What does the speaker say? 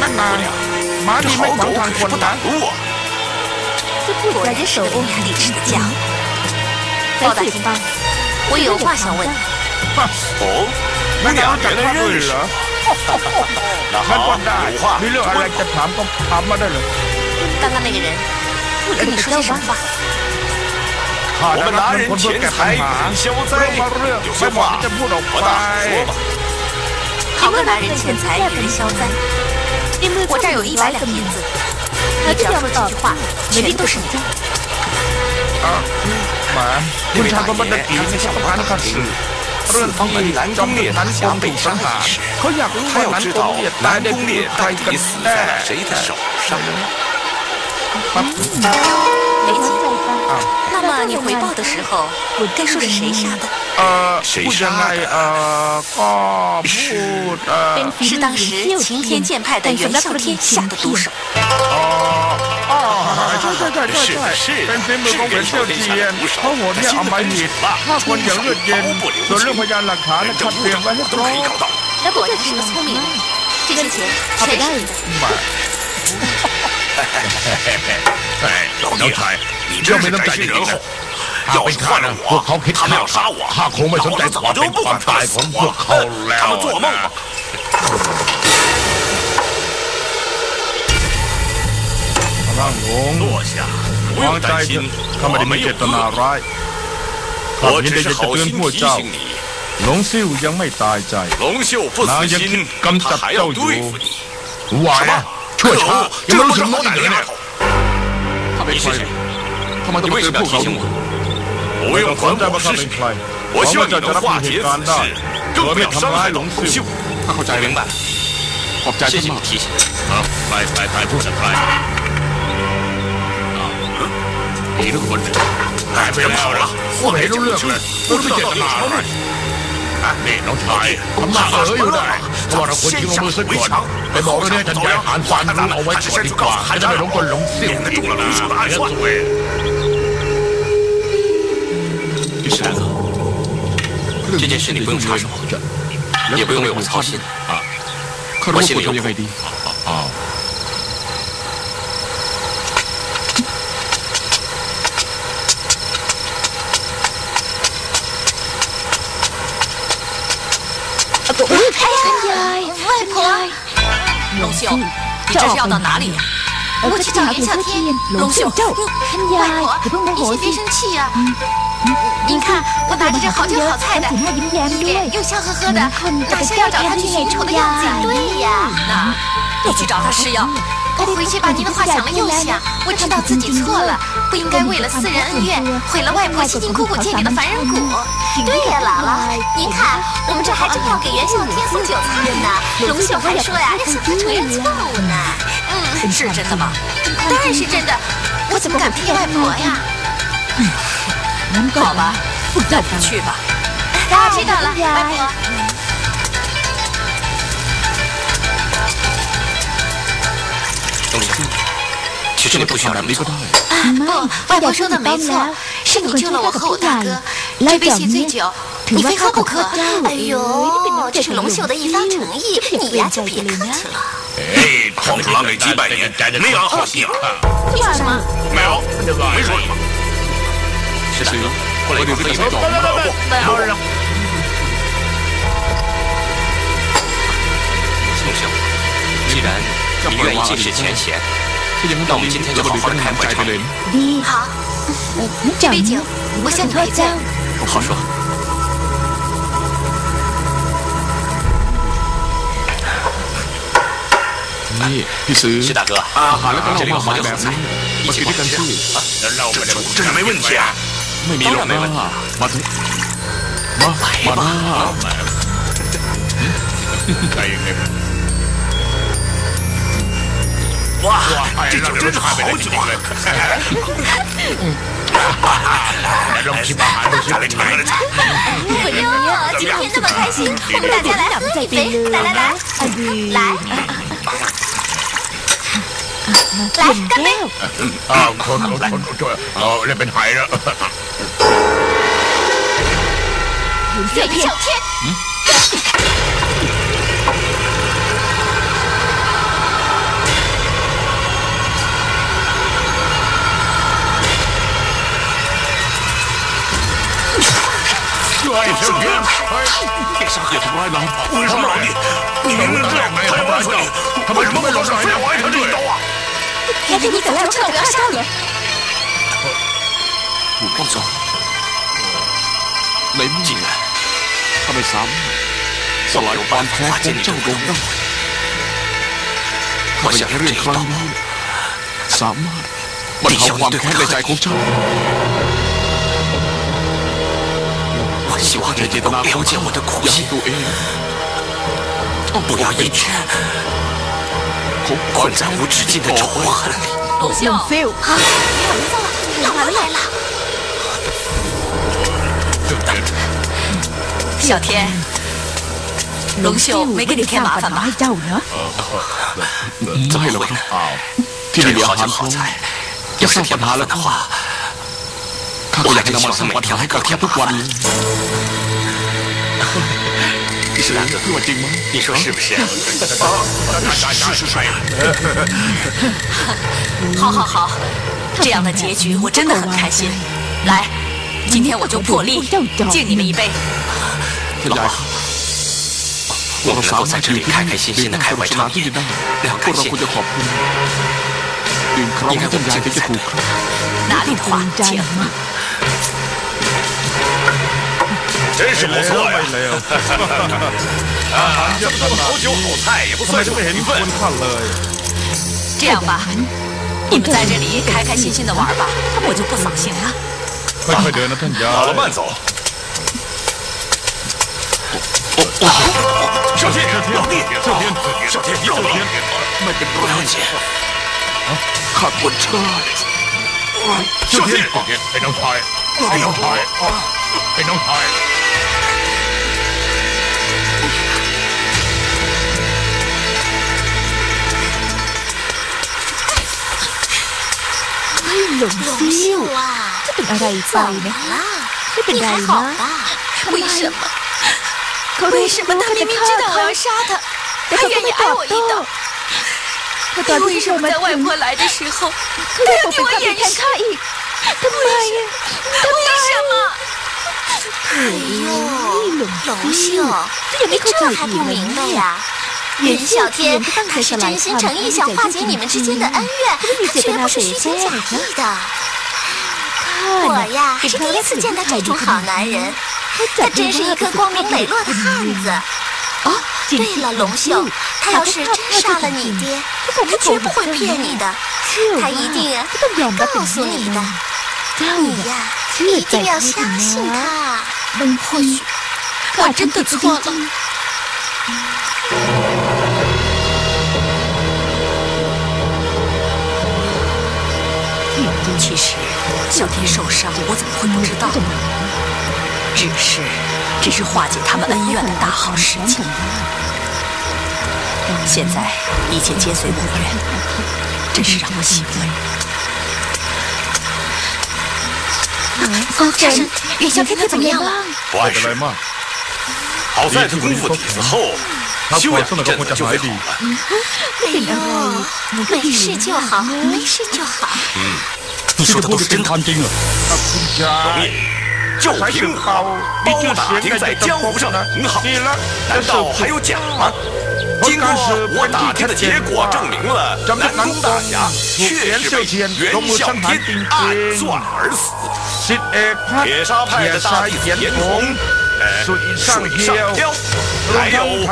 那可不了，这好狗可是不打赌啊！我这手优雅利智的脚，鲍大兵帮，我有话想问。哦，姑娘长得真美，好哈哈！好，我在这旁边帮他们了。刚刚那个人，我跟你说句话。我们拿人钱财，消灾，有话你不，说吧。好个男人的钱财也人消灾。我这儿有一百两银子你只要说几句话全都是你。的啊买为他们分别给你下了八四方的烈南侠被杀他要知道蓝攻略他已死在谁的手上。雷击在翻得你回报的时候，我该说谁杀的？呃，谁杀的啊？是当时擎天剑派的云笑天下的毒手。啊啊啊！对对对对对，是是是是是，云笑天下的毒手。那果然是个聪明人，这些钱谁的？哈哈！มา 哎，老老聂柴，你要没能真是宅在这里呢心仁厚。ถ้า 要 เป็น 是 ข้า 换了 นะพวกเขา 我， คิด 他们 ฆ่า 要杀我， ข้าคงไม่สนใจความเป็นความตายของพวกเขาแล้ 他 ว 们做梦 นะ 吧！ ร่างหลง 落下，不 วาง 用 ใจ 担 เถ 心 อะ，ข้าไม่ 我 ได้มี 没 เจ 有 ตนา 恶， ร้ายข้า 我 เพียง 只 แต่ 是 อยากจะ 好 เตือน 心 พวก 提 เจ้า 醒你。 หลงซิ่วยังไม่ตายใจ 龙秀不死心，他还要对付你。 ไหวอะช่วยช้ายังไม่รู้สึก 好 น้อย 歹 เล 的 ย 丫 เนี่ย 头！ 你是谁你为什么要提醒我？不用管我是谁我希望你能化解此事更不要伤害龙虎秀我明白。谢谢你提醒。好拜拜拜。拜拜你这个浑蛋。哎不要跑了我没这个本事不知道哪儿来你老蔡，我骂他也不来。他老人家亲自来开你，还说呢，咱俩办饭都留外头吃吧，还他妈弄个龙凤金，中了人家的。暗算。石大哥，这件事你不用插手，也不用为我操心啊。我喜欢你啊。龙秀，你这是要到哪里呀？我去找袁啸天。龙秀，外婆，你先别生气呀。您看，我拿着这好酒好菜的，一脸又笑呵呵的，哪像要找他去寻仇的样子？对呀，那你去找他施药。我回去把您的话想了又想，我知道自己错了，不应该为了私人恩怨毁了外婆辛辛苦苦建立的凡人谷。对呀，姥姥，您看，我们这还正要给元宵添送酒菜呢，龙秀还说呀要向他承认错误呢。嗯，是真的吗？当然是真的，我怎么敢骗外婆呀？好吧，那我们去吧。啊，知道了，外婆。龙秀，其实你不需要这么做。不，外婆说的没错，是你救了我和我大哥，这杯谢罪酒，你非喝不可。哎呦，这是龙秀的一番诚意，你呀就别客气了。哎，黄鼠狼给鸡拜年，没安好心眼。你说什么？没有，没说什么。是大哥，过来一会儿喝一杯。龙愿意尽释前嫌。那我们今天就好好的开会场。你好，毕竟我先退将。好说。徐大哥啊，好了，这里有好多食材，一起去。啊，那没问题啊，没，问题。马腾，马马腾，来一杯。这酒真是好酒啊！来，让我去把孩子先来尝一尝。哟，今天那么开心，我们大家来喝一杯，来来来，来，来，干杯！啊，我我我我这哦，那边孩子。这片，嗯。就爱吃别人。这小鬼子不爱狼，不老弟？你明明知道。他要你，他为什么不动，非要挨他这一刀啊？爷爷，你走了，知道我要杀你。我不走，没命了。他们杀我，有办法化解你的功劳？我想要这一刀，杀我，我好还他在空中。希望你能够了解我的苦心。不要一直困在无止境的仇恨里。龙兄啊大王来了。小天龙兄没给你添麻烦吧？加五呢怎么会呢这里好酒好菜。要是添麻烦的话他过来就小心我天，还搞天不管。你是男的，我顶吗？你说是不是？是是是。好好好，这样的结局我真的很开心。来，今天我就破例敬你们一杯。老婆。我们能够在这里开开心心的开怀畅饮，那要感谢你。应该我们敬的才对。哪里的话，请。真是不错呀。啊这么多好酒好菜也不算什么人民这样吧你们在这里开开心心的玩吧我就不扫兴了。快点好了慢走。小心小心小心不要紧啊看不成啊小心还能拍还能拍啊还能拍อ้น้องชายไอ้น้องชาย 龙秀啊， เป็นอะไรไป 怎么 นะ 了？ ไม่เป็น 你 ไร 还好 นะ 吧？为什么？ เขารู้ 为什么他明明知道我要杀他， แต่ 还 เขาก็ 愿意 ไม่ต 挨 อบ 我一 โต้ 刀？ พอตอน 你 ที่ 为什 เรา 么 มา 在 ถึ 外 ง 婆来的时候， เขา 他 เลย 要 ปก 给 ปิด 我 ความเป็น 掩 แทน 饰？ ข้าอีกทำไมอ่ะ 为什么？哎咦呦，龙龙秀，这也没你这口才还不明白呀？ 云小天他是真心诚意想化解你们之间的恩怨他绝不是虚情假意的。我呀还是第一次见到这种好男人他真是一个光明磊落的汉子哦对了龙秀他要是真杀了你爹他绝不会骗你的他一定会告诉你的你呀一定要相信他或许我真的错了其实小天受伤我怎么会不知道？呢只是这是化解他们恩怨的大好时机现在一切皆随我愿真是让我欣慰查神理小天他怎么样了？不爱好在他功夫底子厚，修养真的就好了。哎呦，没事就好，没事就好。你说的都是真贪兵啊！老弟，就凭好包打听在江湖上的名号，难道还有假吗？经过我打听的结果证明了，南宫大侠确实被袁啸天暗算而死，铁沙派的大弟严嵩。水上漂来喽